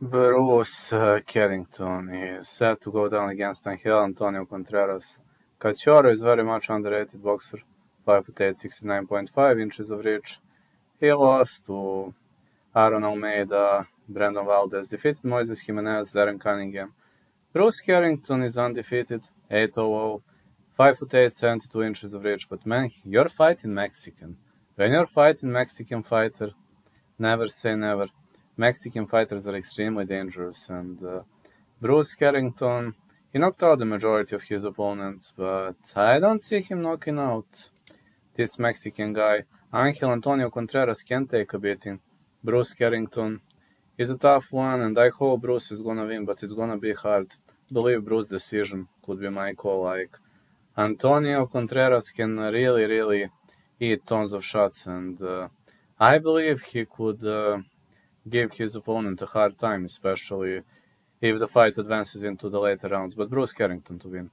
Bruce uh, Carrington is set to go down against Angel Antonio Contreras. Cachorro is very much underrated boxer, 5 foot 8, 69.5 inches of reach. He lost to Aaron Almeida, Brandon Valdez, defeated Moises Jimenez, Darren Cunningham. Bruce Carrington is undefeated, 8-0, 5 foot 8, 72 inches of reach. But man, you're fighting Mexican. When you're fighting Mexican fighter, never say never. Mexican fighters are extremely dangerous, and uh, Bruce Carrington, he knocked out the majority of his opponents, but I don't see him knocking out this Mexican guy. Angel Antonio Contreras can take a beating. Bruce Carrington is a tough one, and I hope Bruce is gonna win, but it's gonna be hard. Believe Bruce decision could be my call. Like Antonio Contreras can really, really eat tons of shots, and uh, I believe he could. Uh, give his opponent a hard time, especially if the fight advances into the later rounds. But Bruce Carrington to win.